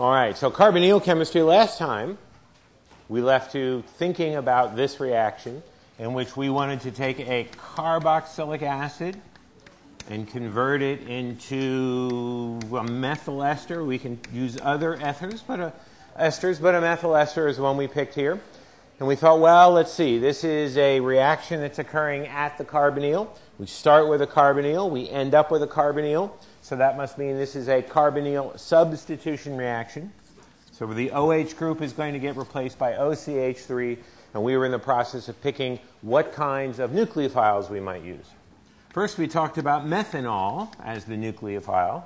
All right, so carbonyl chemistry last time, we left you thinking about this reaction in which we wanted to take a carboxylic acid and convert it into a methyl ester. We can use other ethers, but a, esters, but a methyl ester is the one we picked here. And we thought, well, let's see, this is a reaction that's occurring at the carbonyl. We start with a carbonyl, we end up with a carbonyl, so that must mean this is a carbonyl substitution reaction. So the OH group is going to get replaced by OCH3, and we were in the process of picking what kinds of nucleophiles we might use. First, we talked about methanol as the nucleophile.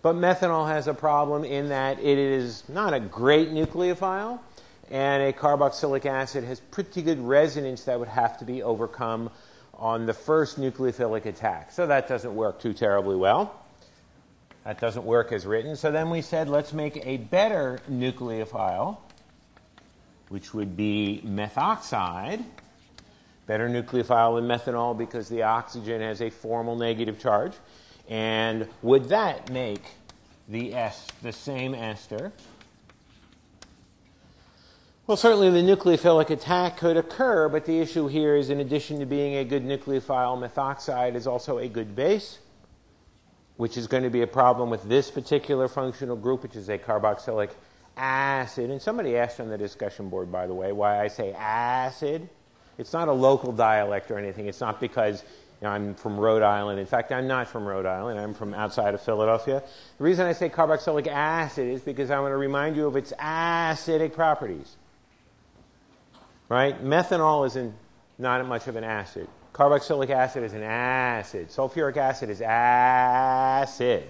But methanol has a problem in that it is not a great nucleophile, and a carboxylic acid has pretty good resonance that would have to be overcome on the first nucleophilic attack. So that doesn't work too terribly well. That doesn't work as written. So then we said let's make a better nucleophile, which would be methoxide better nucleophile than methanol because the oxygen has a formal negative charge. And would that make the S the same ester? Well, certainly the nucleophilic attack could occur, but the issue here is in addition to being a good nucleophile, methoxide is also a good base, which is going to be a problem with this particular functional group, which is a carboxylic acid. And somebody asked on the discussion board, by the way, why I say acid. It's not a local dialect or anything. It's not because you know, I'm from Rhode Island. In fact, I'm not from Rhode Island. I'm from outside of Philadelphia. The reason I say carboxylic acid is because I want to remind you of its acidic properties. Right? Methanol is not much of an acid. Carboxylic acid is an acid. Sulfuric acid is acid.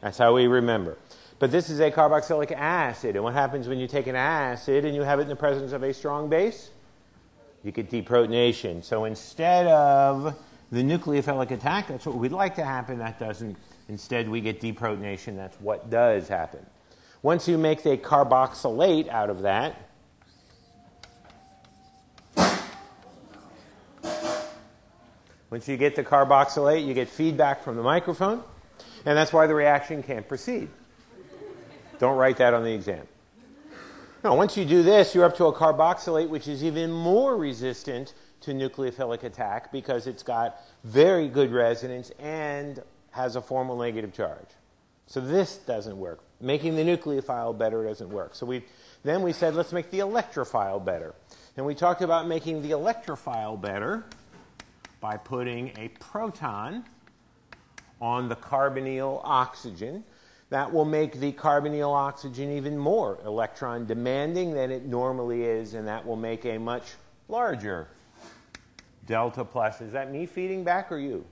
That's how we remember. But this is a carboxylic acid. And what happens when you take an acid and you have it in the presence of a strong base? you get deprotonation. So instead of the nucleophilic attack, that's what we'd like to happen. That doesn't. Instead, we get deprotonation. That's what does happen. Once you make the carboxylate out of that, once you get the carboxylate, you get feedback from the microphone, and that's why the reaction can't proceed. Don't write that on the exam. Now, once you do this, you're up to a carboxylate, which is even more resistant to nucleophilic attack because it's got very good resonance and has a formal negative charge. So this doesn't work. Making the nucleophile better doesn't work. So we then we said let's make the electrophile better. And we talked about making the electrophile better by putting a proton on the carbonyl oxygen that will make the carbonyl oxygen even more electron demanding than it normally is, and that will make a much larger delta plus. Is that me feeding back or you?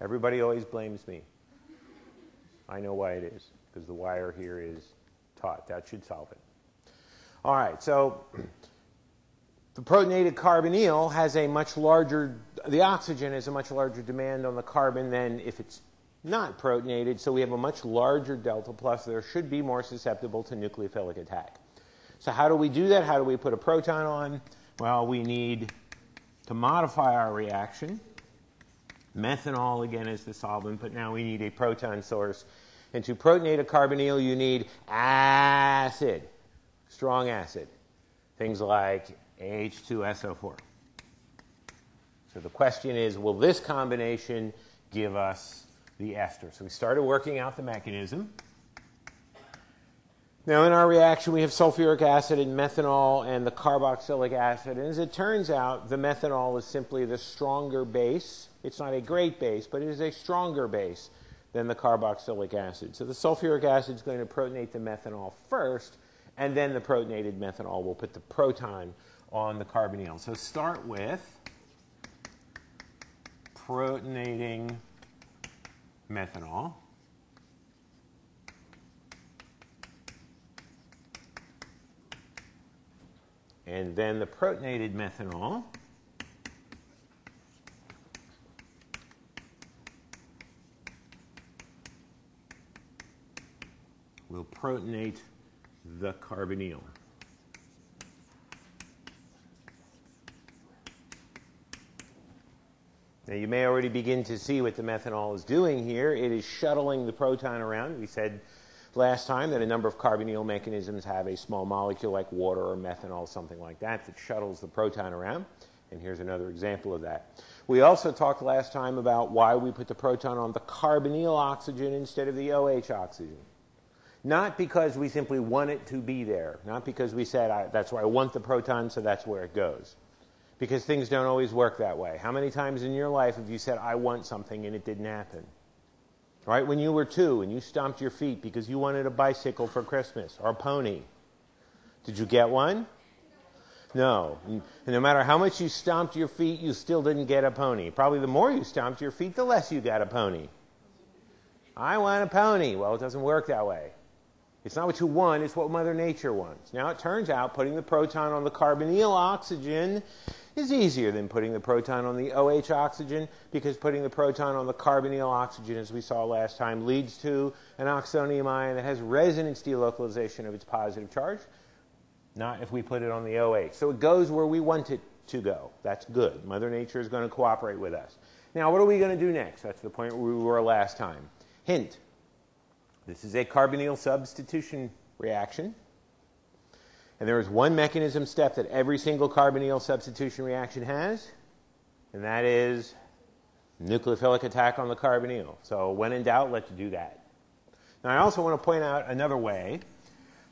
Everybody always blames me. I know why it is, because the wire here is taut. That should solve it. All right, so the protonated carbonyl has a much larger, the oxygen has a much larger demand on the carbon than if it's not protonated, so we have a much larger delta plus. There should be more susceptible to nucleophilic attack. So how do we do that? How do we put a proton on? Well, we need to modify our reaction. Methanol, again, is the solvent, but now we need a proton source. And to protonate a carbonyl, you need acid, strong acid. Things like H2SO4. So the question is, will this combination give us the ester? So we started working out the mechanism. Now, in our reaction, we have sulfuric acid and methanol and the carboxylic acid. And as it turns out, the methanol is simply the stronger base. It's not a great base, but it is a stronger base than the carboxylic acid. So the sulfuric acid is going to protonate the methanol first, and then the protonated methanol will put the proton on the carbonyl. So start with protonating methanol. And then the protonated methanol will protonate the carbonyl. Now, you may already begin to see what the methanol is doing here. It is shuttling the proton around. We said last time that a number of carbonyl mechanisms have a small molecule like water or methanol, something like that, that shuttles the proton around. And here's another example of that. We also talked last time about why we put the proton on the carbonyl oxygen instead of the OH oxygen. Not because we simply want it to be there, not because we said, that's where I want the proton, so that's where it goes because things don't always work that way. How many times in your life have you said, I want something and it didn't happen? Right? When you were two and you stomped your feet because you wanted a bicycle for Christmas or a pony. Did you get one? No. And no matter how much you stomped your feet, you still didn't get a pony. Probably the more you stomped your feet, the less you got a pony. I want a pony. Well, it doesn't work that way. It's not what you want, it's what Mother Nature wants. Now, it turns out putting the proton on the carbonyl oxygen is easier than putting the proton on the OH oxygen because putting the proton on the carbonyl oxygen, as we saw last time, leads to an oxonium ion that has resonance delocalization of its positive charge, not if we put it on the OH. So it goes where we want it to go. That's good. Mother Nature is going to cooperate with us. Now, what are we going to do next? That's the point where we were last time. Hint this is a carbonyl substitution reaction. And there is one mechanism step that every single carbonyl substitution reaction has, and that is nucleophilic attack on the carbonyl. So when in doubt, let's do that. Now I also want to point out another way,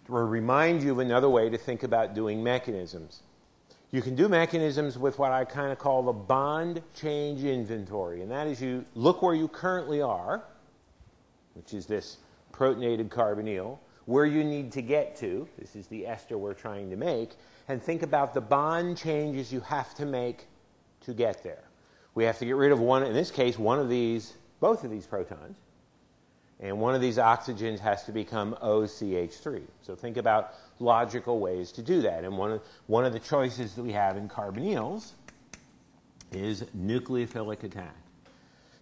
or remind you of another way to think about doing mechanisms. You can do mechanisms with what I kind of call the bond change inventory, and that is you look where you currently are, which is this protonated carbonyl, where you need to get to. This is the ester we're trying to make. And think about the bond changes you have to make to get there. We have to get rid of one, in this case, one of these, both of these protons. And one of these oxygens has to become OCH3. So think about logical ways to do that. And one of, one of the choices that we have in carbonyls is nucleophilic attack.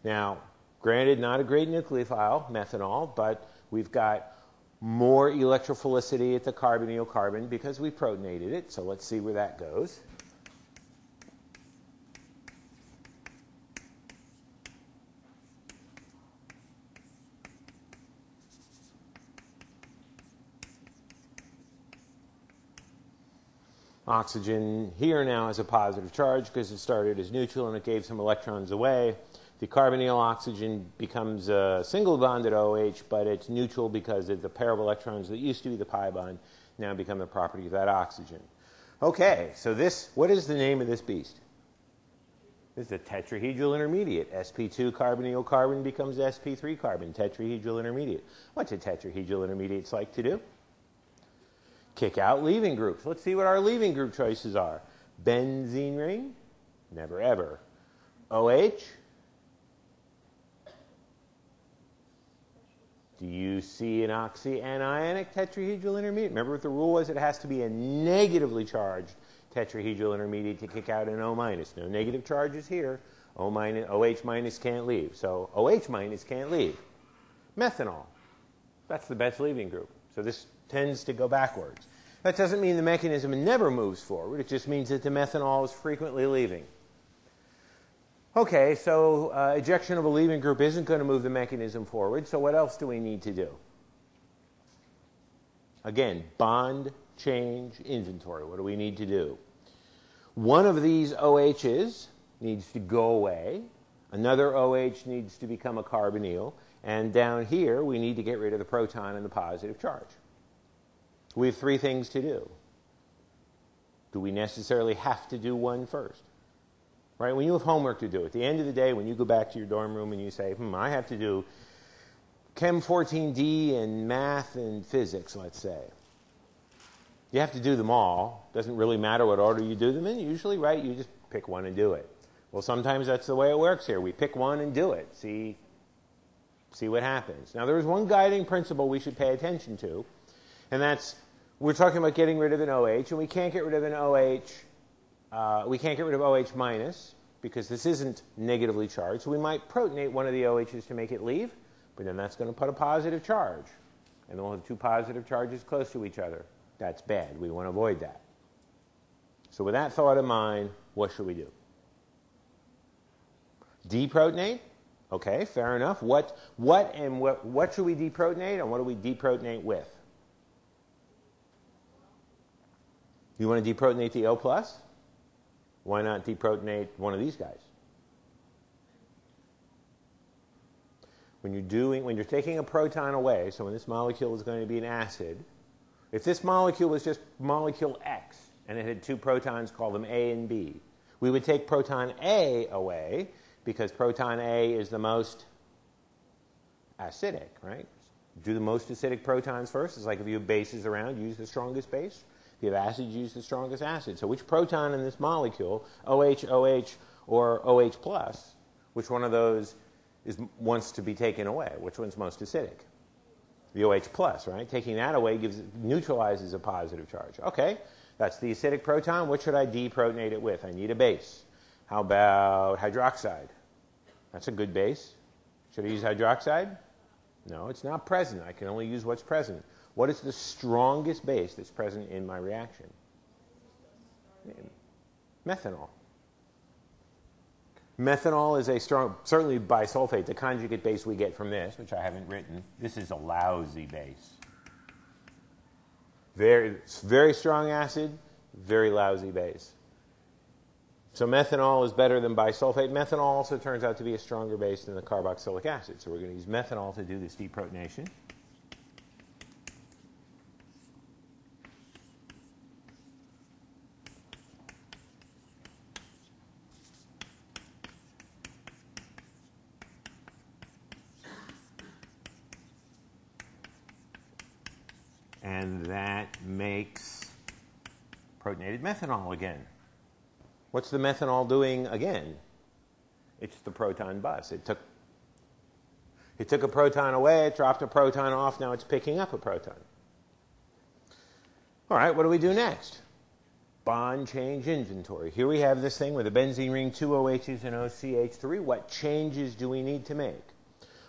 Now, granted, not a great nucleophile, methanol, but we've got more electrophilicity at the carbonyl carbon because we protonated it. So let's see where that goes. Oxygen here now has a positive charge because it started as neutral and it gave some electrons away. The carbonyl oxygen becomes a single bonded OH, but it's neutral because the pair of electrons that used to be the pi bond now become the property of that oxygen. Okay, so this, what is the name of this beast? This is a tetrahedral intermediate. sp2 carbonyl carbon becomes sp3 carbon, tetrahedral intermediate. What's a tetrahedral intermediate like to do? Kick out leaving groups. Let's see what our leaving group choices are. Benzene ring, never ever. OH, Do you see an oxyanionic tetrahedral intermediate? Remember what the rule was? It has to be a negatively charged tetrahedral intermediate to kick out an O minus. No negative charges here. O minus, OH minus can't leave. So OH minus can't leave. Methanol. That's the best leaving group. So this tends to go backwards. That doesn't mean the mechanism never moves forward. It just means that the methanol is frequently leaving. Okay, so uh, ejection of a leaving group isn't going to move the mechanism forward, so what else do we need to do? Again, bond change inventory. What do we need to do? One of these OHs needs to go away, another OH needs to become a carbonyl, and down here we need to get rid of the proton and the positive charge. We have three things to do. Do we necessarily have to do one first? Right? When you have homework to do, at the end of the day, when you go back to your dorm room and you say, hmm, I have to do Chem 14D and math and physics, let's say. You have to do them all. Doesn't really matter what order you do them in, usually, right? You just pick one and do it. Well, sometimes that's the way it works here. We pick one and do it. See, see what happens. Now, there is one guiding principle we should pay attention to, and that's we're talking about getting rid of an OH, and we can't get rid of an OH uh, we can't get rid of OH minus because this isn't negatively charged. So we might protonate one of the OHs to make it leave, but then that's going to put a positive charge. And we'll have two positive charges close to each other. That's bad. We want to avoid that. So with that thought in mind, what should we do? Deprotonate? Okay, fair enough. What, what and what, what should we deprotonate and what do we deprotonate with? You want to deprotonate the O plus? Why not deprotonate one of these guys? When you're doing, when you're taking a proton away, so when this molecule is going to be an acid, if this molecule was just molecule X and it had two protons, call them A and B, we would take proton A away because proton A is the most acidic, right? Do the most acidic protons first. It's like if you have bases around, use the strongest base. If you have acids, use the strongest acid. So which proton in this molecule, OH, OH, or OH plus, which one of those is, wants to be taken away? Which one's most acidic? The OH plus, right? Taking that away gives neutralizes a positive charge. Okay, that's the acidic proton. What should I deprotonate it with? I need a base. How about hydroxide? That's a good base. Should I use hydroxide? No, it's not present. I can only use what's present. What is the strongest base that's present in my reaction? Methanol. Methanol is a strong, certainly bisulfate, the conjugate base we get from this, which I haven't written. This is a lousy base. Very, very strong acid, very lousy base. So methanol is better than bisulfate. Methanol also turns out to be a stronger base than the carboxylic acid. So we're going to use methanol to do this deprotonation. And that makes protonated methanol again. What's the methanol doing again? It's the proton bus. It took, it took a proton away, it dropped a proton off, now it's picking up a proton. All right, what do we do next? Bond change inventory. Here we have this thing with a benzene ring, two OHs, and OCH3. What changes do we need to make?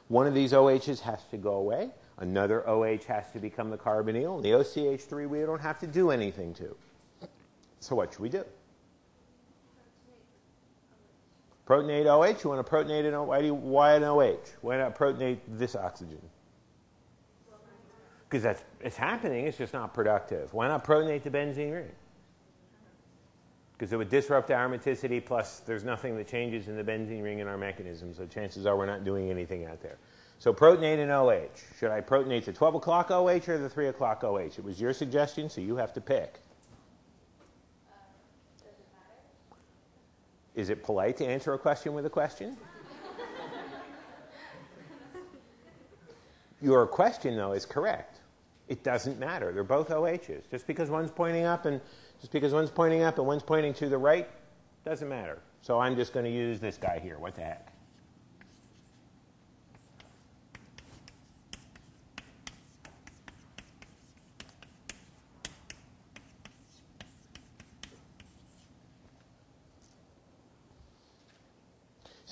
One of these OHs has to go away. Another OH has to become the carbonyl. And the OCH3 we don't have to do anything to. So what should we do? Protonate OH, you want to protonate an OH? Why, do you, why an OH? Why not protonate this oxygen? Because that's it's happening, it's just not productive. Why not protonate the benzene ring? Because it would disrupt aromaticity, plus there's nothing that changes in the benzene ring in our mechanism, so chances are we're not doing anything out there. So protonate an OH. Should I protonate the 12 o'clock OH or the 3 o'clock OH? It was your suggestion, so you have to pick. Is it polite to answer a question with a question? Your question, though, is correct. It doesn't matter. They're both OHs. Just because one's pointing up and just because one's pointing up and one's pointing to the right doesn't matter. So I'm just going to use this guy here. What the heck?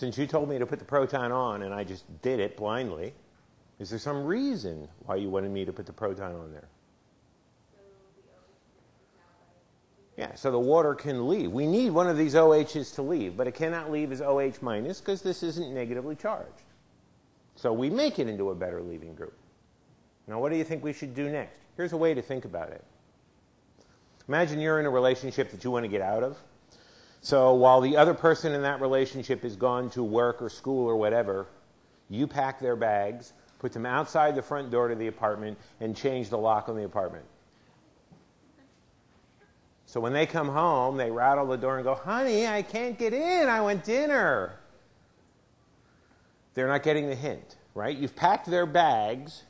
Since you told me to put the proton on and I just did it blindly, is there some reason why you wanted me to put the proton on there? Yeah, so the water can leave. We need one of these OHs to leave, but it cannot leave as OH minus because this isn't negatively charged. So we make it into a better leaving group. Now, what do you think we should do next? Here's a way to think about it. Imagine you're in a relationship that you want to get out of. So while the other person in that relationship is gone to work or school or whatever, you pack their bags, put them outside the front door to the apartment, and change the lock on the apartment. So when they come home, they rattle the door and go, Honey, I can't get in. I want dinner. They're not getting the hint, right? You've packed their bags.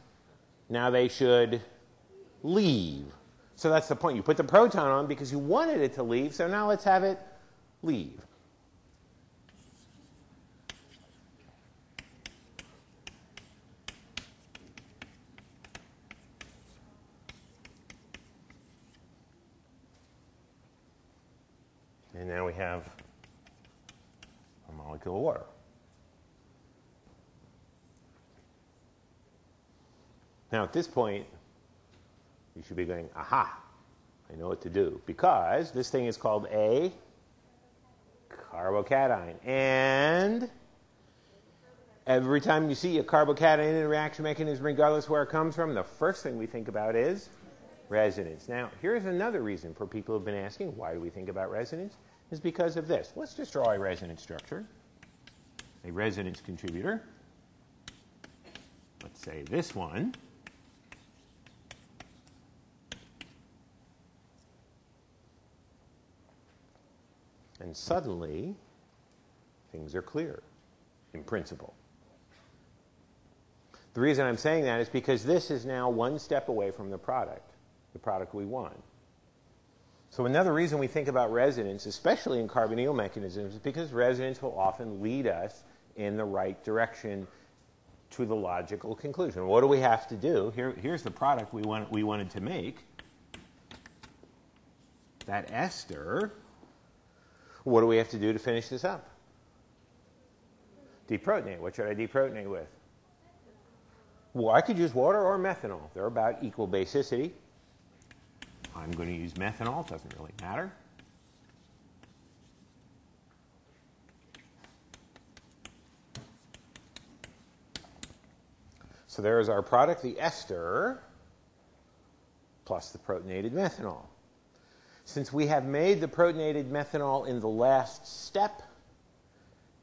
Now they should leave. So that's the point. You put the proton on because you wanted it to leave. So now let's have it leave. And now we have a molecule of water. Now, at this point, you should be going, aha, I know what to do. Because this thing is called a carbocation. And Every time you see a carbocation in a reaction mechanism, regardless where it comes from, the first thing we think about is resonance. Now, here's another reason for people who've been asking why do we think about resonance? Is because of this. Let's just draw a resonance structure, a resonance contributor. Let's say this one. And suddenly, things are clear in principle. The reason I'm saying that is because this is now one step away from the product, the product we want. So another reason we think about resonance, especially in carbonyl mechanisms, is because resonance will often lead us in the right direction to the logical conclusion. What do we have to do? Here, here's the product we, want, we wanted to make. That ester, what do we have to do to finish this up? Deprotonate. What should I deprotonate with? Well, I could use water or methanol. They're about equal basicity. I'm going to use methanol. It doesn't really matter. So there is our product, the ester, plus the protonated methanol. Since we have made the protonated methanol in the last step,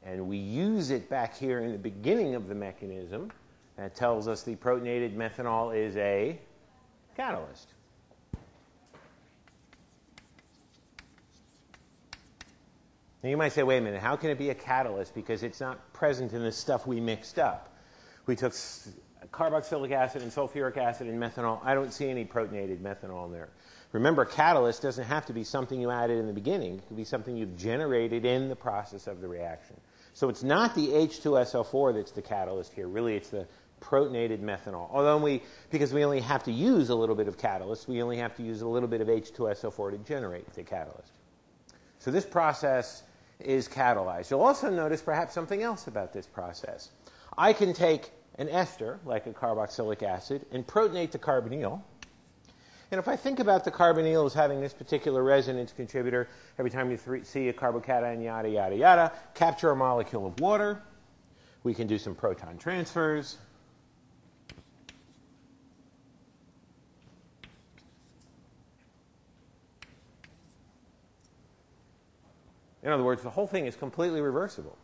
and we use it back here in the beginning of the mechanism, that tells us the protonated methanol is a catalyst. Now you might say, wait a minute, how can it be a catalyst? Because it's not present in the stuff we mixed up. We took carboxylic acid and sulfuric acid and methanol. I don't see any protonated methanol in there. Remember, catalyst doesn't have to be something you added in the beginning. It could be something you've generated in the process of the reaction. So it's not the H2SO4 that's the catalyst here. Really, it's the protonated methanol. Although we, because we only have to use a little bit of catalyst, we only have to use a little bit of H2SO4 to generate the catalyst. So this process is catalyzed. You'll also notice perhaps something else about this process. I can take an ester, like a carboxylic acid, and protonate the carbonyl. And if I think about the carbonyl as having this particular resonance contributor, every time you th- see a carbocation, yada, yada, yada, capture a molecule of water. We can do some proton transfers. In other words, the whole thing is completely reversible.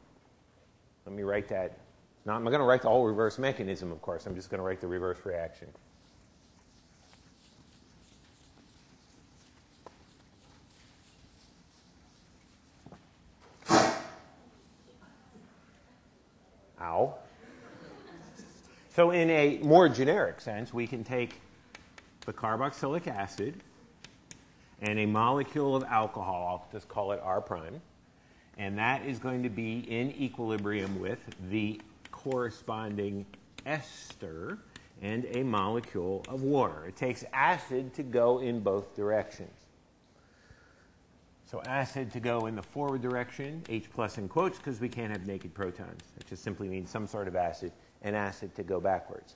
Let me write that. Now, I'm going to write the whole reverse mechanism, of course. I'm just going to write the reverse reaction. So, in a more generic sense, we can take the carboxylic acid and a molecule of alcohol, I'll just call it R prime, and that is going to be in equilibrium with the corresponding ester and a molecule of water. It takes acid to go in both directions. So acid to go in the forward direction, H plus in quotes, because we can't have naked protons. It just simply means some sort of acid, and acid to go backwards.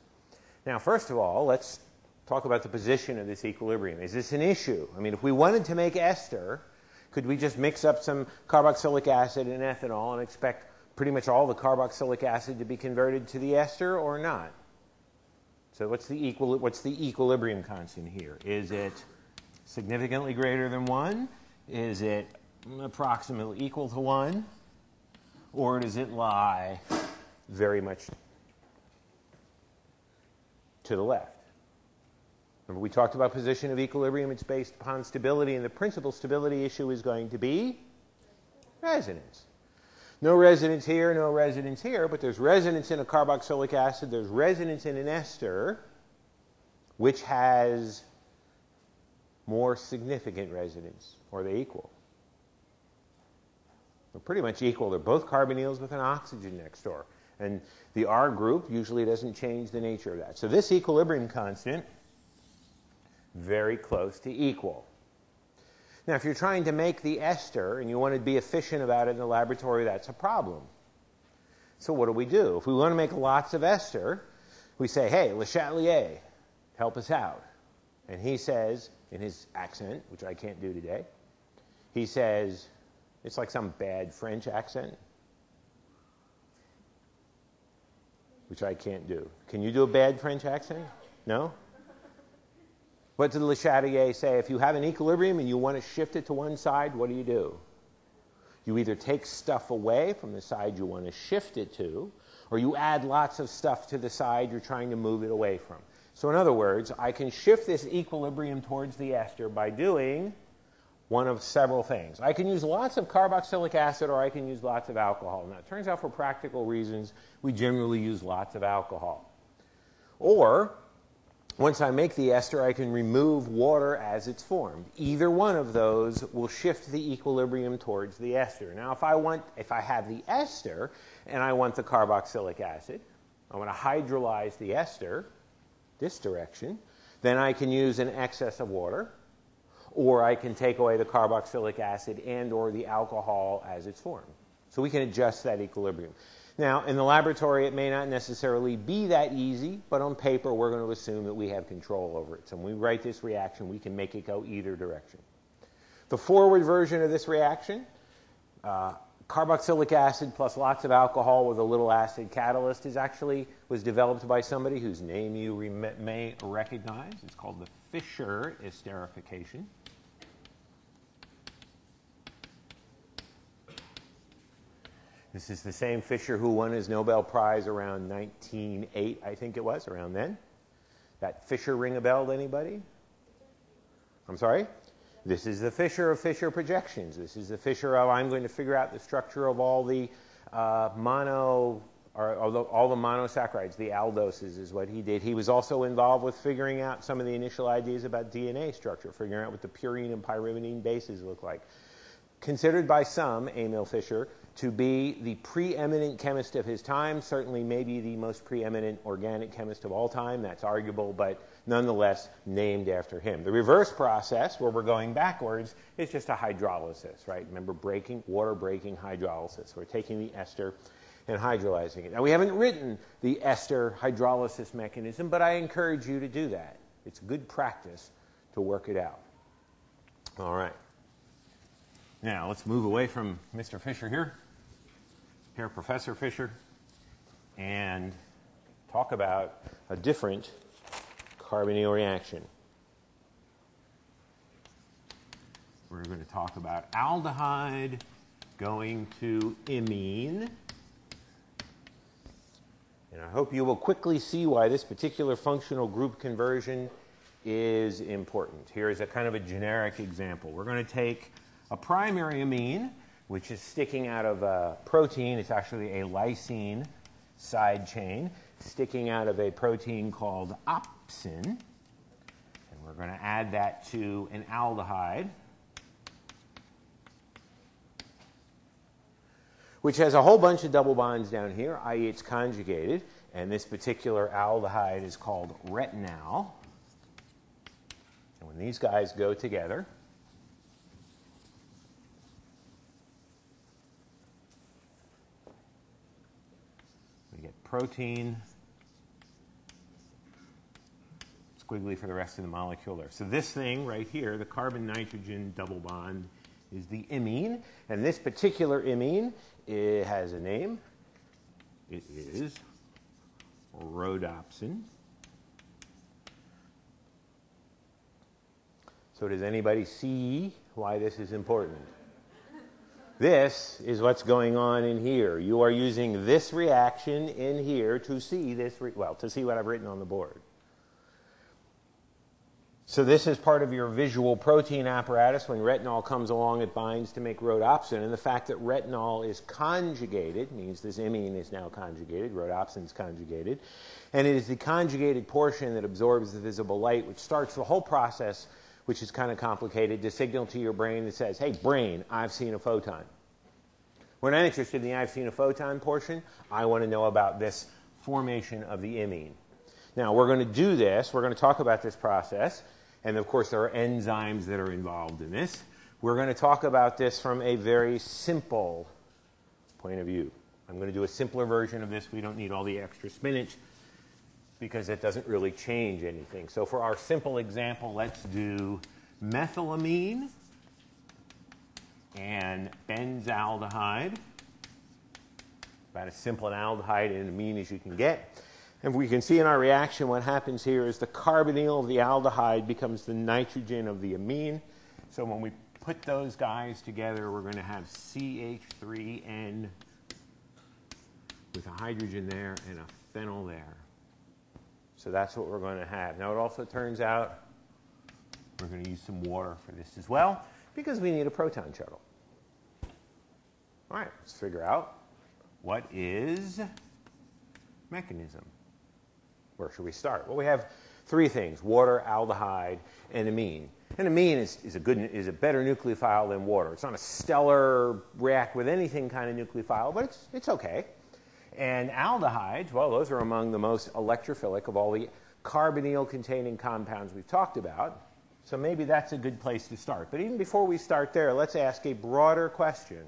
Now, first of all, let's talk about the position of this equilibrium. Is this an issue? I mean, if we wanted to make ester, could we just mix up some carboxylic acid and ethanol and expect pretty much all the carboxylic acid to be converted to the ester or not? So what's the, equal, what's the equilibrium constant here? Is it significantly greater than 1? Is it approximately equal to 1? Or does it lie very much to the left? Remember, we talked about position of equilibrium. It's based upon stability, and the principal stability issue is going to be resonance. No resonance here, no resonance here, but there's resonance in a carboxylic acid, there's resonance in an ester, which has more significant resonance, or they equal. They're pretty much equal. They're both carbonyls with an oxygen next door. And the R group usually doesn't change the nature of that. So this equilibrium constant very close to equal. Now, if you're trying to make the ester and you want to be efficient about it in the laboratory, that's a problem. So, what do we do? If we want to make lots of ester, we say, hey, Le Chatelier, help us out. And he says, in his accent, which I can't do today, he says, it's like some bad French accent. which I can't do. Can you do a bad French accent? No? What did Le Chatelier say? If you have an equilibrium and you want to shift it to one side, what do you do? You either take stuff away from the side you want to shift it to, or you add lots of stuff to the side you're trying to move it away from. So, in other words, I can shift this equilibrium towards the ester by doing one of several things. I can use lots of carboxylic acid or I can use lots of alcohol. Now, it turns out for practical reasons, we generally use lots of alcohol. Or once I make the ester, I can remove water as it's formed. Either one of those will shift the equilibrium towards the ester. Now, if I want, if I have the ester and I want the carboxylic acid, I want to hydrolyze the ester this direction, then I can use an excess of water, or I can take away the carboxylic acid and or the alcohol as it's formed. So we can adjust that equilibrium. Now, in the laboratory, it may not necessarily be that easy, but on paper, we're going to assume that we have control over it. So when we write this reaction, we can make it go either direction. The forward version of this reaction, uh, carboxylic acid plus lots of alcohol with a little acid catalyst, is actually was developed by somebody whose name you may recognize. It's called the Fischer esterification. This is the same Fischer who won his Nobel Prize around 1908, I think it was, around then. That Fischer ring a bell to anybody? I'm sorry? This is the Fischer of Fischer projections. This is the Fischer of I'm going to figure out the structure of all the uh, mono or all the, all the monosaccharides, the aldoses is what he did. He was also involved with figuring out some of the initial ideas about DNA structure, figuring out what the purine and pyrimidine bases look like. Considered by some, Emil Fischer, to be the preeminent chemist of his time, certainly maybe the most preeminent organic chemist of all time. That's arguable, but nonetheless named after him. The reverse process, where we're going backwards, is just a hydrolysis, right? Remember breaking, water breaking hydrolysis. We're taking the ester and hydrolyzing it. Now, we haven't written the ester hydrolysis mechanism, but I encourage you to do that. It's good practice to work it out. All right. Now, let's move away from Mr. Fischer here here, Professor Fischer, and talk about a different carbonyl reaction. We're going to talk about aldehyde going to imine. And I hope you will quickly see why this particular functional group conversion is important. Here is a kind of a generic example. We're going to take a primary amine which is sticking out of a protein. It's actually a lysine side chain sticking out of a protein called opsin. And we're going to add that to an aldehyde, which has a whole bunch of double bonds down here, i.e., it's conjugated. And this particular aldehyde is called retinal. And when these guys go together, protein, squiggly for the rest of the molecule there. So this thing right here, the carbon-nitrogen double bond, is the imine. And this particular imine it has a name. It is rhodopsin. So does anybody see why this is important? This is what's going on in here. You are using this reaction in here to see this, re- well, to see what I've written on the board. So this is part of your visual protein apparatus. When retinal comes along, it binds to make rhodopsin. And the fact that retinal is conjugated means this imine is now conjugated, rhodopsin is conjugated. And it is the conjugated portion that absorbs the visible light, which starts the whole process which is kind of complicated, to signal to your brain that says, hey, brain, I've seen a photon. We're not interested in the I've seen a photon portion. I want to know about this formation of the imine. Now, we're going to do this. We're going to talk about this process. And of course, there are enzymes that are involved in this. We're going to talk about this from a very simple point of view. I'm going to do a simpler version of this. We don't need all the extra spinach because it doesn't really change anything. So for our simple example, let's do methylamine and benzaldehyde about as simple an aldehyde and amine as you can get. And we can see in our reaction what happens here is the carbonyl of the aldehyde becomes the nitrogen of the amine. So when we put those guys together, we're going to have CH3N with a hydrogen there and a phenyl there. So that's what we're going to have. Now it also turns out we're going to use some water for this as well because we need a proton shuttle. All right, let's figure out what is mechanism. Where should we start? Well, we have three things water, aldehyde, and amine. And amine is, is, a good, is a better nucleophile than water. It's not a stellar react with anything kind of nucleophile, but it's, it's okay. And aldehydes, well, those are among the most electrophilic of all the carbonyl containing compounds we've talked about. So maybe that's a good place to start. But even before we start there, let's ask a broader question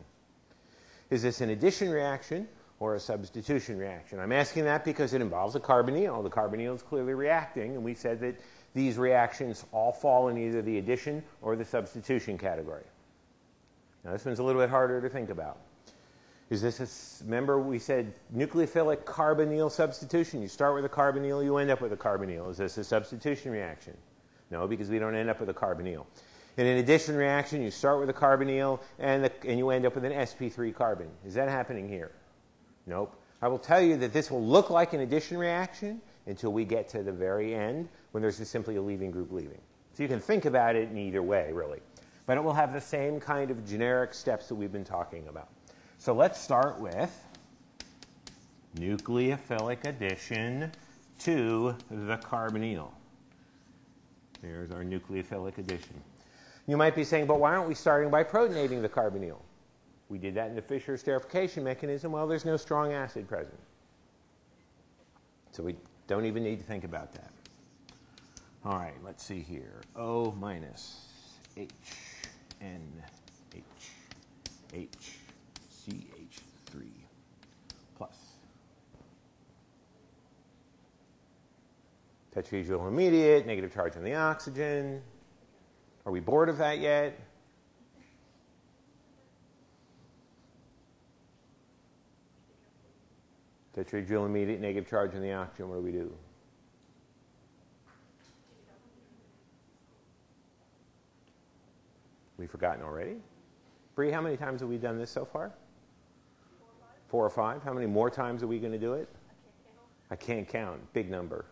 Is this an addition reaction or a substitution reaction? I'm asking that because it involves a carbonyl. The carbonyl is clearly reacting, and we said that these reactions all fall in either the addition or the substitution category. Now, this one's a little bit harder to think about. Is this a, remember we said nucleophilic carbonyl substitution? You start with a carbonyl, you end up with a carbonyl. Is this a substitution reaction? No, because we don't end up with a carbonyl. In an addition reaction, you start with a carbonyl and, the, and you end up with an sp3 carbon. Is that happening here? Nope. I will tell you that this will look like an addition reaction until we get to the very end when there's just simply a leaving group leaving. So you can think about it in either way, really. But it will have the same kind of generic steps that we've been talking about. So let's start with nucleophilic addition to the carbonyl. There's our nucleophilic addition. You might be saying, but why aren't we starting by protonating the carbonyl? We did that in the Fischer esterification mechanism. Well, there's no strong acid present. So we don't even need to think about that. All right, let's see here. O minus H N H H CH3 plus. Tetrahedral intermediate, negative charge on the oxygen. Are we bored of that yet? Tetrahedral intermediate, negative charge on the oxygen. What do we do? We've forgotten already? Bree, how many times have we done this so far? Four or five. How many more times are we going to do it? I can't count. Big number.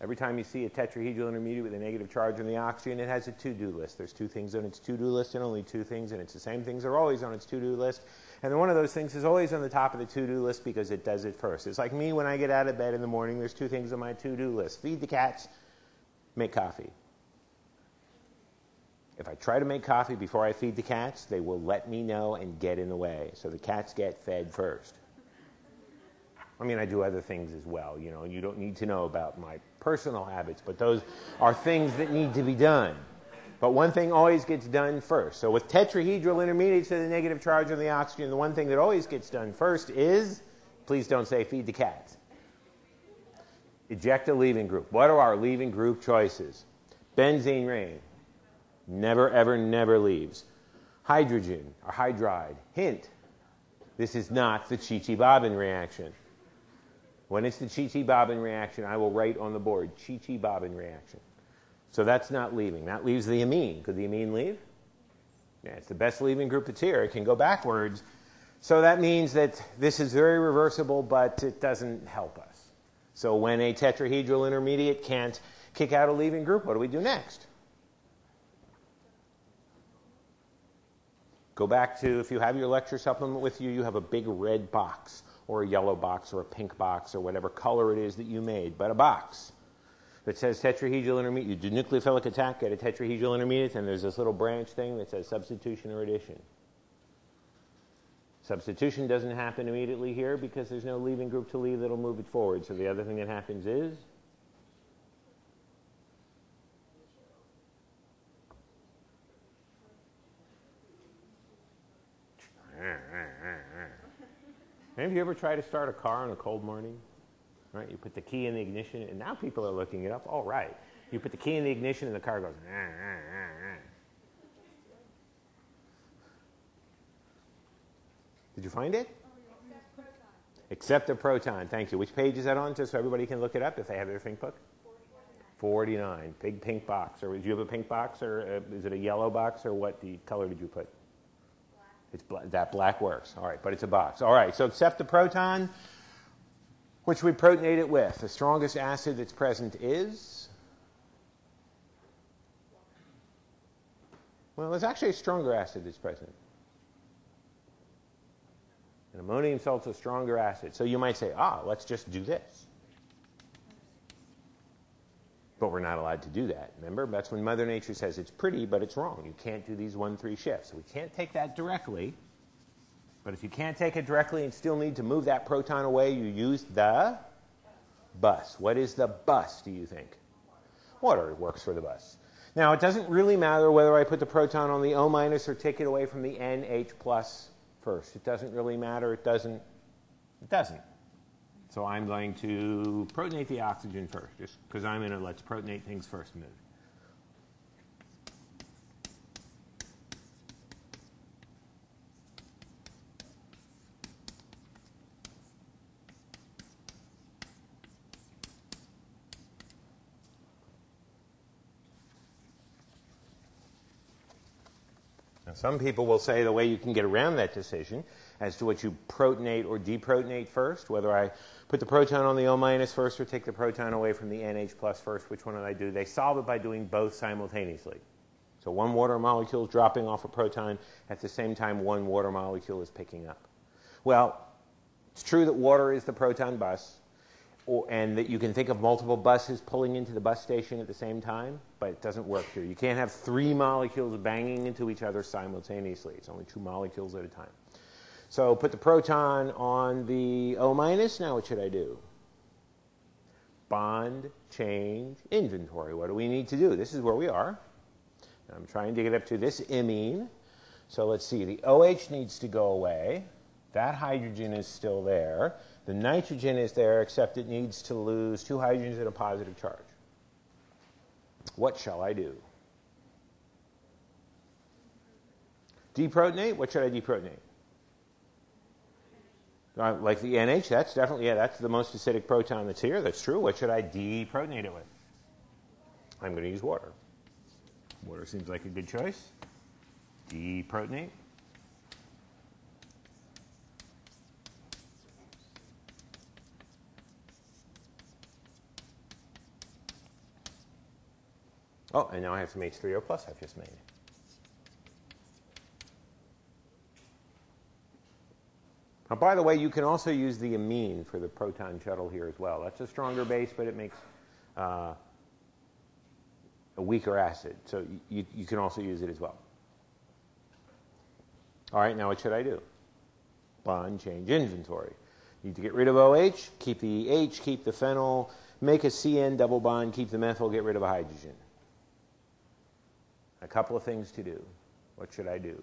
Every time you see a tetrahedral intermediate with a negative charge on the oxygen, it has a to-do list. There's two things on its to-do list and only two things, and it's the same things are always on its to-do list. And one of those things is always on the top of the to-do list because it does it first. It's like me when I get out of bed in the morning, there's two things on my to-do list. Feed the cats, make coffee. If I try to make coffee before I feed the cats, they will let me know and get in the way. So the cats get fed first. I mean, I do other things as well, you know, you don't need to know about my personal habits, but those are things that need to be done. But one thing always gets done first. So with tetrahedral intermediates to the negative charge on the oxygen, the one thing that always gets done first is, please don't say feed the cats. Eject a leaving group. What are our leaving group choices? Benzene ring, Never, ever, never leaves. Hydrogen or hydride. Hint, this is not the Chichibabin reaction. When it's the Chichibabin reaction, I will write on the board Chichibabin reaction. So that's not leaving. That leaves the amine. Could the amine leave? Yeah, it's the best leaving group that's here. It can go backwards. So that means that this is very reversible, but it doesn't help us. So when a tetrahedral intermediate can't kick out a leaving group, what do we do next? Go back to, if you have your lecture supplement with you, you have a big red box or a yellow box or a pink box or whatever color it is that you made, but a box that says tetrahedral intermediate. You do nucleophilic attack, get a tetrahedral intermediate, and there's this little branch thing that says substitution or addition. Substitution doesn't happen immediately here because there's no leaving group to leave that'll move it forward. So the other thing that happens is Have you ever tried to start a car on a cold morning? Right? You put the key in the ignition, and now people are looking it up. All right. You put the key in the ignition, and the car goes. Ah, ah, ah, Did you find it? Except a proton. Thank you. Which page is that on, just so everybody can look it up if they have their think book? 49. Big pink box. Or do you have a pink box, or uh, is it a yellow box, or what the color did you put? It's bla- that black works. All right, but it's a box. All right, so accept the proton, which we protonate it with. The strongest acid that's present is. Well, there's actually a stronger acid that's present. And ammonium salt's a stronger acid. So you might say, ah, let's just do this. But we're not allowed to do that. Remember? That's when Mother Nature says it's pretty, but it's wrong. You can't do these 1 3 shifts. So we can't take that directly. But if you can't take it directly and still need to move that proton away, you use the bus. What is the bus, do you think? Water works for the bus. Now, it doesn't really matter whether I put the proton on the O minus or take it away from the NH plus first. It doesn't really matter. It doesn't. It doesn't. So I'm going to protonate the oxygen first, just because I'm in a let's protonate things first mood. Some people will say the way you can get around that decision as to what you protonate or deprotonate first, whether I put the proton on the O minus first or take the proton away from the NH plus first, which one did I do? They solve it by doing both simultaneously. So one water molecule is dropping off a proton at the same time one water molecule is picking up. Well, it's true that water is the proton bus, or, and that you can think of multiple buses pulling into the bus station at the same time, but it doesn't work here. You can't have three molecules banging into each other simultaneously. It's only two molecules at a time. So put the proton on the O minus. Now what should I do? Bond, change, inventory. What do we need to do? This is where we are. I'm trying to get up to this imine. So let's see. The OH needs to go away. That hydrogen is still there. The nitrogen is there, except it needs to lose two hydrogens and a positive charge. What shall I do? Deprotonate? What should I deprotonate? Uh, like the NH, that's definitely, yeah, that's the most acidic proton that's here. That's true. What should I deprotonate it with? I'm going to use water. Water seems like a good choice. Deprotonate. Oh, and now I have some H3O plus I've just made. Now, by the way, you can also use the amine for the proton shuttle here as well. That's a stronger base, but it makes uh, a weaker acid. So you, you can also use it as well. All right, now what should I do? Bond change inventory. Need to get rid of OH, keep the H, keep the phenyl, make a CN double bond, keep the methyl, get rid of a hydrogen. A couple of things to do. What should I do?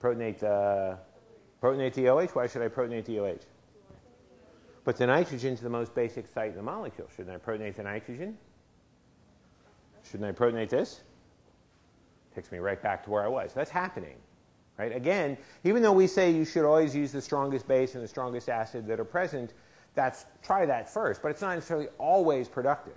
Protonate the, protonate the OH? Why should I protonate the OH? But the nitrogen is the most basic site in the molecule. Shouldn't I protonate the nitrogen? Shouldn't I protonate this? Takes me right back to where I was. That's happening. Right? Again, even though we say you should always use the strongest base and the strongest acid that are present, that's try that first, but it's not necessarily always productive.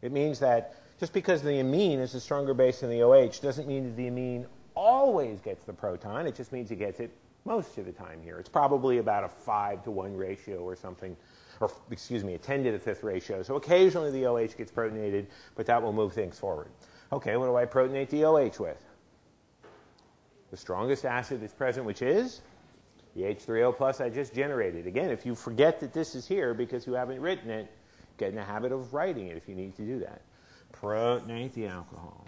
It means that just because the amine is a stronger base than the OH doesn't mean that the amine always gets the proton. It just means it gets it most of the time here. It's probably about a 5 to 1 ratio or something, or excuse me, a 10 to the fifth ratio. So occasionally the OH gets protonated, but that will move things forward. Okay, what do I protonate the OH with? The strongest acid that's present, which is the H3O plus I just generated. Again, if you forget that this is here because you haven't written it, get in the habit of writing it if you need to do that. Protonate the alcohol.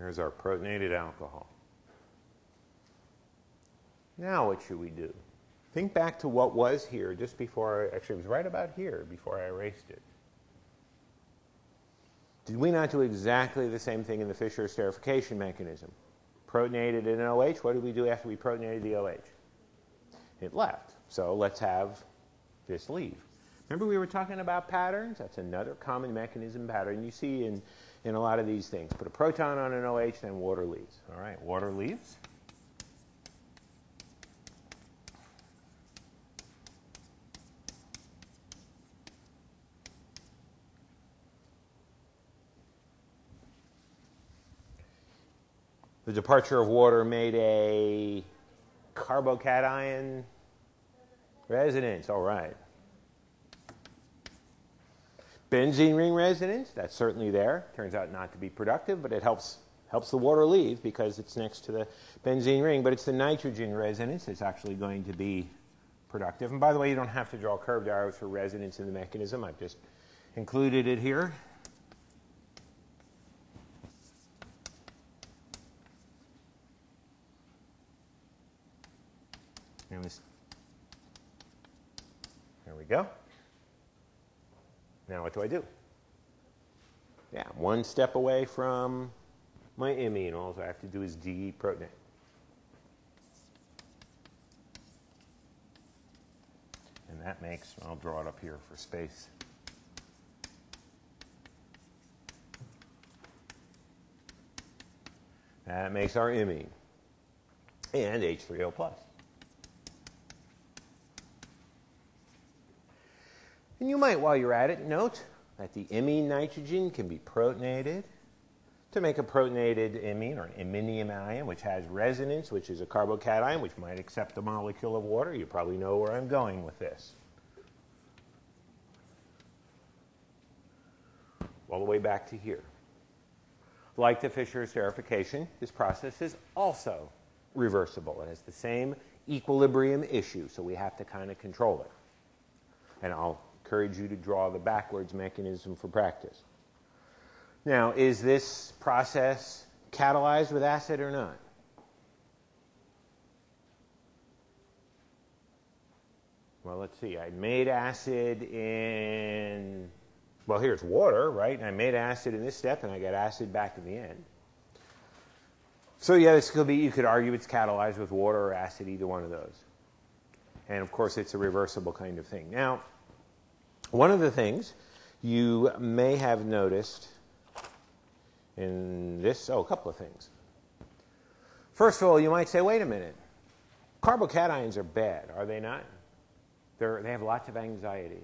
Here's our protonated alcohol. Now, what should we do? Think back to what was here just before, I, actually, it was right about here before I erased it. Did we not do exactly the same thing in the Fischer esterification mechanism? Protonated an OH. What did we do after we protonated the OH? It left. So let's have this leave. Remember we were talking about patterns? That's another common mechanism pattern you see in, in a lot of these things. Put a proton on an OH, then water leaves. All right, water leaves. The departure of water made a carbocation resonance. All right. Benzene ring resonance, that's certainly there. Turns out not to be productive, but it helps, helps the water leave because it's next to the benzene ring. But it's the nitrogen resonance that's actually going to be productive. And by the way, you don't have to draw curved arrows for resonance in the mechanism. I've just included it here. There we go. Now what do I do? Yeah, one step away from my imine. All I have to do is deprotonate. And that makes, I'll draw it up here for space. That makes our imine and H3O plus. And you might, while you're at it, note that the imine nitrogen can be protonated to make a protonated imine or an iminium ion, which has resonance, which is a carbocation, which might accept a molecule of water. You probably know where I'm going with this. All the way back to here. Like the Fischer esterification, this process is also reversible. It has the same equilibrium issue, so we have to kind of control it. And I'll encourage you to draw the backwards mechanism for practice. Now, is this process catalyzed with acid or not? Well, let's see. I made acid in, well, here's water, right? And I made acid in this step, and I got acid back in the end. So, yeah, this could be, you could argue it's catalyzed with water or acid, either one of those. And of course, it's a reversible kind of thing. Now, one of the things you may have noticed in this, oh, a couple of things. First of all, you might say, wait a minute. Carbocations are bad, are they not? They're, they have lots of anxiety.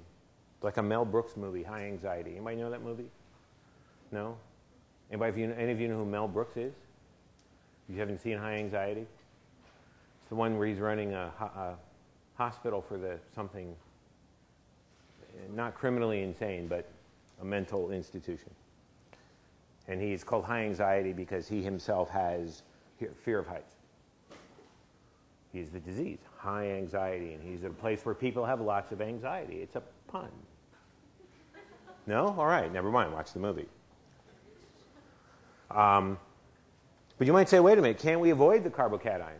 Like a Mel Brooks movie, High Anxiety. Anybody know that movie? No? Anybody, you, any of you know who Mel Brooks is? You haven't seen High Anxiety? It's the one where he's running a, a hospital for the something not criminally insane, but a mental institution. And he's called high anxiety because he himself has fear of heights. He's the disease, high anxiety, and he's at a place where people have lots of anxiety. It's a pun. No? All right, never mind. Watch the movie. Um, but you might say, wait a minute, can't we avoid the carbocation?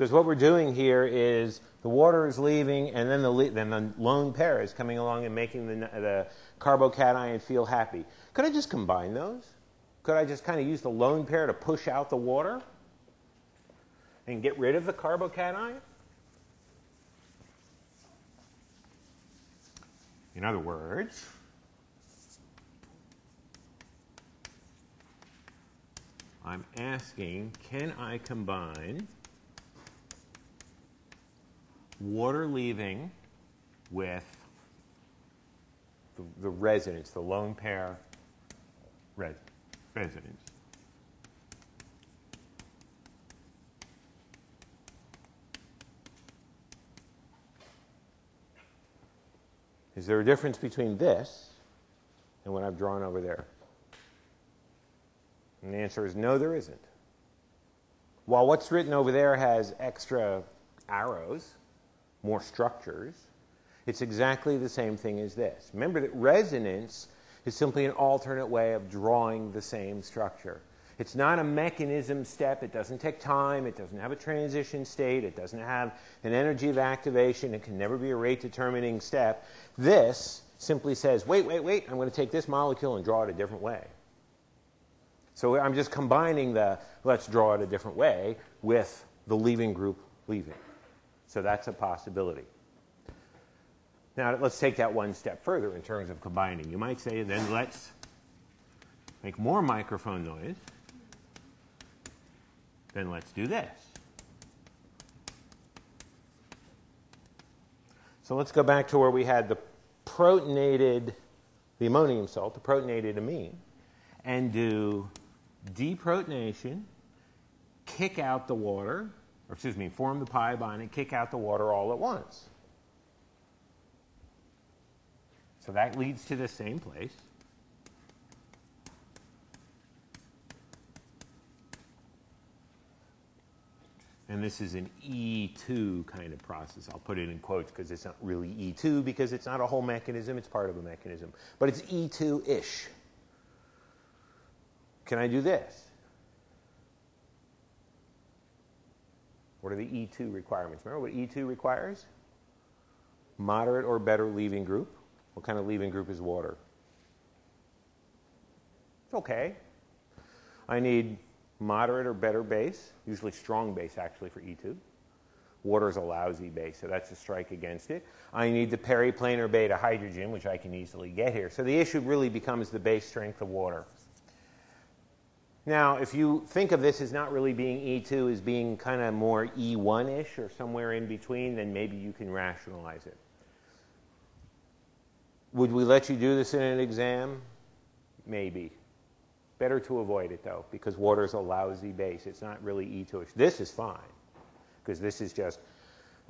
Because what we're doing here is the water is leaving, and then the, then the lone pair is coming along and making the, the carbocation feel happy. Could I just combine those? Could I just kind of use the lone pair to push out the water and get rid of the carbocation? In other words, I'm asking, can I combine water leaving with the, the resonance, the lone pair res, resonance. Is there a difference between this and what I've drawn over there? And the answer is no, there isn't. While what's written over there has extra arrows, more structures. It's exactly the same thing as this. Remember that resonance is simply an alternate way of drawing the same structure. It's not a mechanism step. It doesn't take time. It doesn't have a transition state. It doesn't have an energy of activation. It can never be a rate determining step. This simply says, wait, wait, wait, I'm going to take this molecule and draw it a different way. So I'm just combining the let's draw it a different way with the leaving group leaving. So that's a possibility. Now let's take that one step further in terms of combining. You might say, then let's make more microphone noise. Then let's do this. So let's go back to where we had the protonated, the ammonium salt, the protonated amine, and do deprotonation, kick out the water, or excuse me, form the pi bond and kick out the water all at once. So that leads to the same place. And this is an E2 kind of process. I'll put it in quotes because it's not really E2 because it's not a whole mechanism, it's part of a mechanism. But it's E2 ish. Can I do this? What are the E2 requirements? Remember what E2 requires? Moderate or better leaving group. What kind of leaving group is water? It's okay. I need moderate or better base, usually strong base actually for E2. Water is a lousy base, so that's a strike against it. I need the periplanar beta hydrogen, which I can easily get here. So the issue really becomes the base strength of water. Now, if you think of this as not really being E2, as being kind of more E1 ish or somewhere in between, then maybe you can rationalize it. Would we let you do this in an exam? Maybe. Better to avoid it though, because water is a lousy base. It's not really E2ish. This is fine, because this is just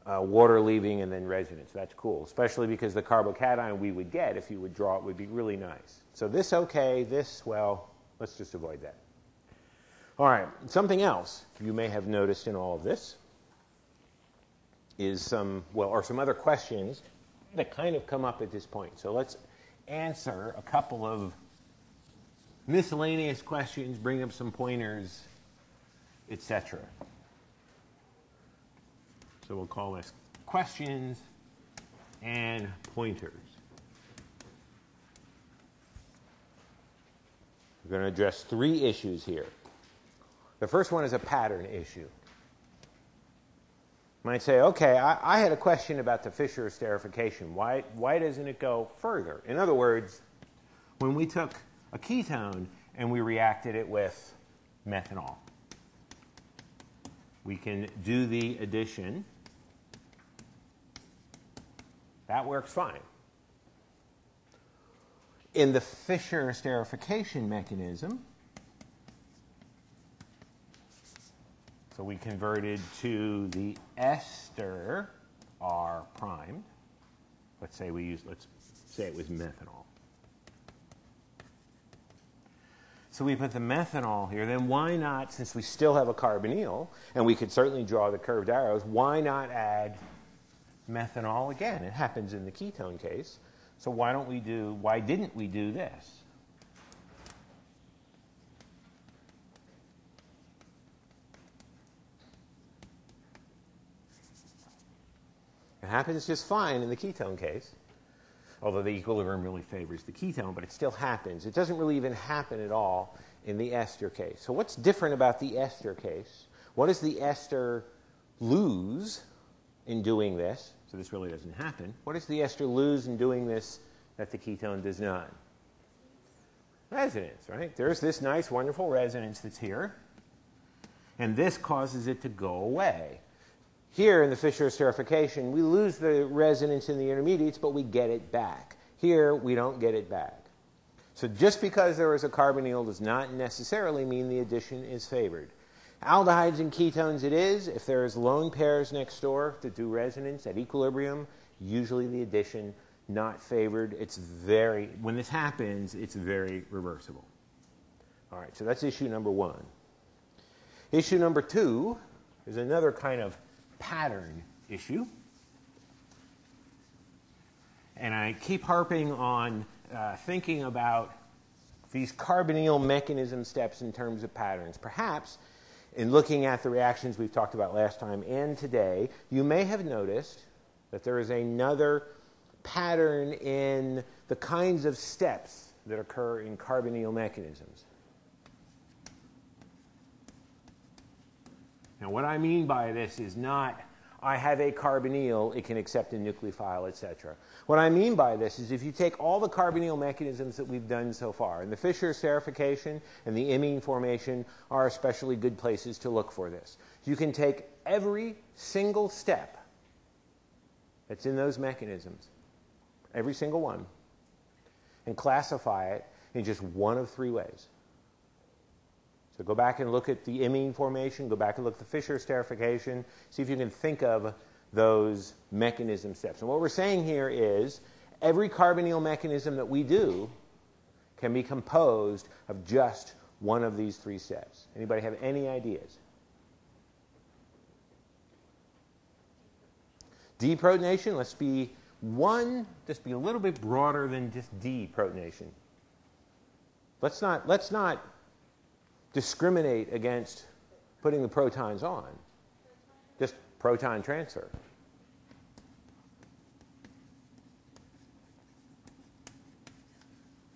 uh, water leaving and then resonance. That's cool, especially because the carbocation we would get if you would draw it would be really nice. So this okay, this, well, let's just avoid that. All right, something else you may have noticed in all of this is some, well, or some other questions that kind of come up at this point. So let's answer a couple of miscellaneous questions, bring up some pointers, etc. So we'll call this questions and pointers. We're going to address three issues here. The first one is a pattern issue. You might say, okay, I, I, had a question about the Fischer esterification. Why, why doesn't it go further? In other words, when we took a ketone and we reacted it with methanol, we can do the addition. That works fine. In the Fischer esterification mechanism, So we converted to the ester R prime. Let's say we use, let's say it was methanol. So we put the methanol here. Then why not, since we still have a carbonyl, and we could certainly draw the curved arrows, why not add methanol again? It happens in the ketone case. So why don't we do, why didn't we do this? Happens just fine in the ketone case, although the equilibrium really favors the ketone, but it still happens. It doesn't really even happen at all in the ester case. So, what's different about the ester case? What does the ester lose in doing this? So, this really doesn't happen. What does the ester lose in doing this that the ketone does not? Resonance, right? There's this nice, wonderful resonance that's here, and this causes it to go away. Here in the Fischer esterification, we lose the resonance in the intermediates, but we get it back. Here, we don't get it back. So just because there is a carbonyl does not necessarily mean the addition is favored. Aldehydes and ketones it is. If there is lone pairs next door that do resonance at equilibrium, usually the addition not favored. It's very, when this happens, it's very reversible. All right, so that's issue number one. Issue number two is another kind of pattern issue. And I keep harping on uh, thinking about these carbonyl mechanism steps in terms of patterns. Perhaps in looking at the reactions we've talked about last time and today, you may have noticed that there is another pattern in the kinds of steps that occur in carbonyl mechanisms. Now, what I mean by this is not I have a carbonyl, it can accept a nucleophile, etc. What I mean by this is if you take all the carbonyl mechanisms that we've done so far, and the Fischer esterification and the imine formation are especially good places to look for this. You can take every single step that's in those mechanisms, every single one, and classify it in just one of three ways. So go back and look at the imine formation, go back and look at the Fischer esterification, see if you can think of those mechanism steps. And what we're saying here is every carbonyl mechanism that we do can be composed of just one of these three steps. Anybody have any ideas? Deprotonation, let's be one, just be a little bit broader than just deprotonation. Let's not, let's not discriminate against putting the protons on. Just proton transfer.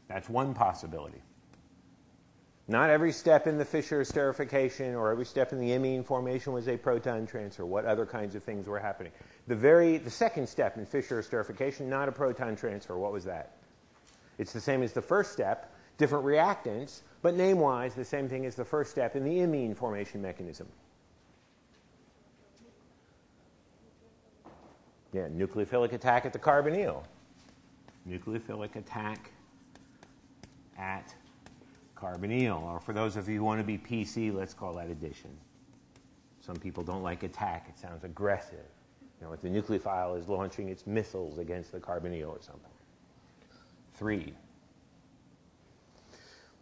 That's one possibility. Not every step in the Fischer esterification or every step in the imine formation was a proton transfer. What other kinds of things were happening? The very the second step in Fischer esterification, not a proton transfer. What was that? It's the same as the first step, different reactants, but name wise, the same thing as the first step in the imine formation mechanism. Yeah, nucleophilic attack at the carbonyl. Nucleophilic attack at carbonyl. Or for those of you who want to be PC, let's call that addition. Some people don't like attack, it sounds aggressive. You know, if the nucleophile is launching its missiles against the carbonyl or something. Three,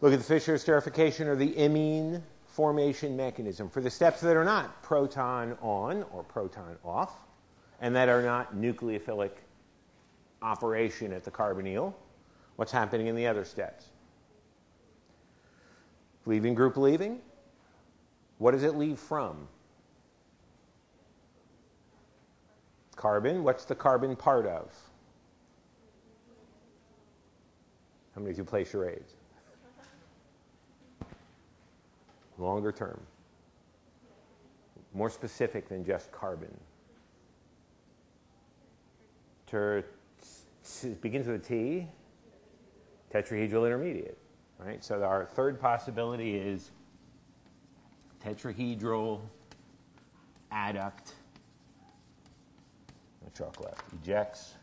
Look at the Fischer esterification or the imine formation mechanism. For the steps that are not proton on or proton off, and that are not nucleophilic operation at the carbonyl, what's happening in the other steps? Leaving group leaving. What does it leave from? Carbon. What's the carbon part of? How many of you play charades? Longer term, more specific than just carbon. Ter, begins with a T, tetrahedral intermediate. Right? So our third possibility is tetrahedral adduct. The chalk left. Ejects,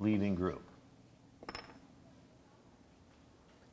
leaving group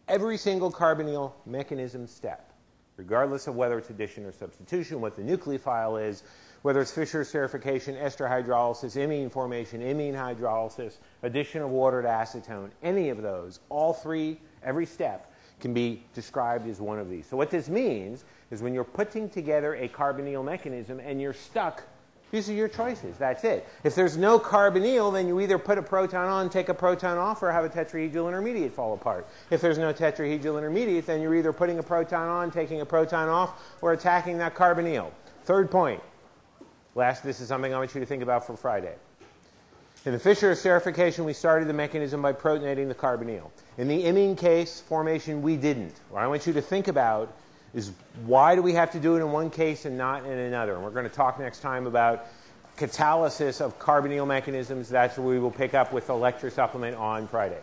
every single carbonyl mechanism step, regardless of whether it's addition or substitution, what the nucleophile is, whether it's Fischer esterification, ester hydrolysis, imine formation, imine hydrolysis, addition of water to acetone, any of those, all three, every step can be described as one of these. So what this means is when you're putting together a carbonyl mechanism and you're stuck these are your choices. That's it. If there's no carbonyl, then you either put a proton on, take a proton off, or have a tetrahedral intermediate fall apart. If there's no tetrahedral intermediate, then you're either putting a proton on, taking a proton off, or attacking that carbonyl. Third point. Last, this is something I want you to think about for Friday. In the Fischer esterification, we started the mechanism by protonating the carbonyl. In the imine case formation, we didn't. What I want you to think about is why do we have to do it in one case and not in another? And we're going to talk next time about catalysis of carbonyl mechanisms. That's what we will pick up with the lecture supplement on Friday.